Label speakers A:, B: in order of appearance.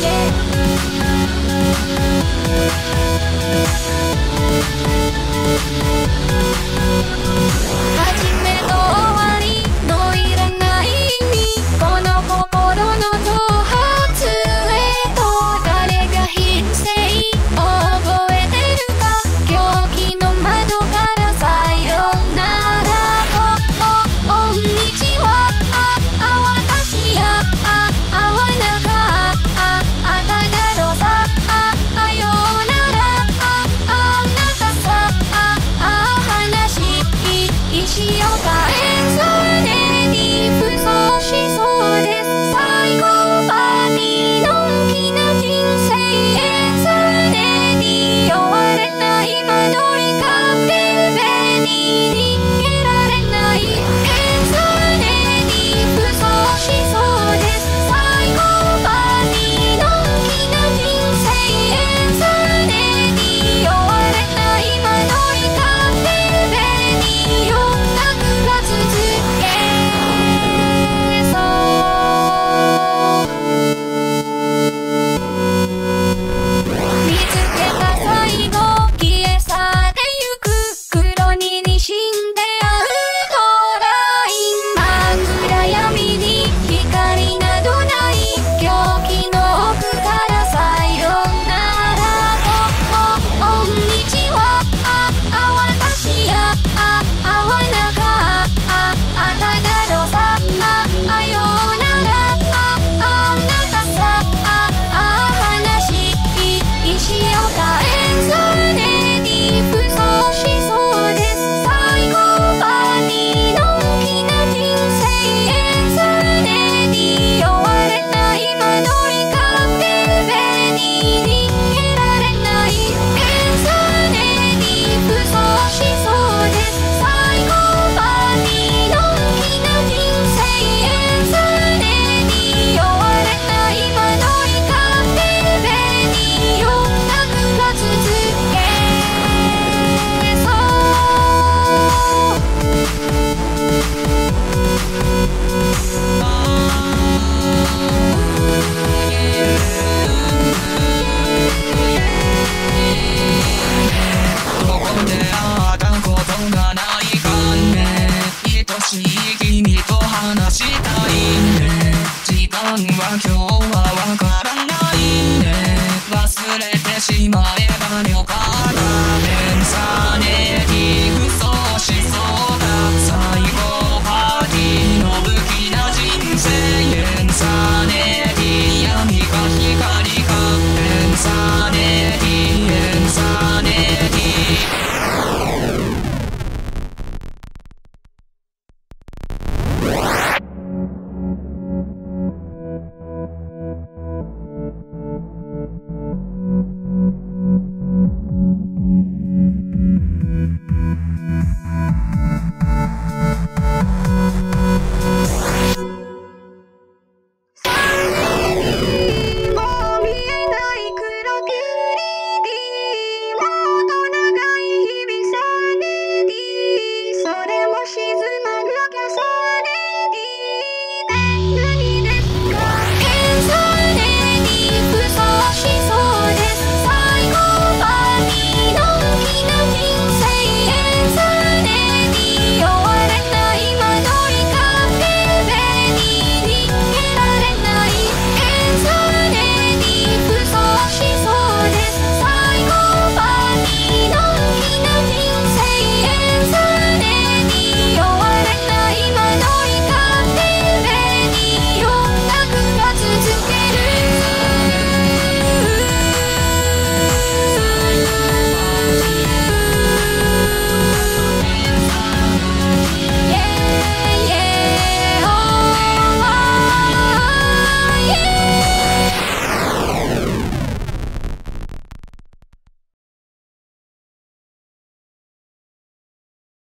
A: Yeah.
B: I don't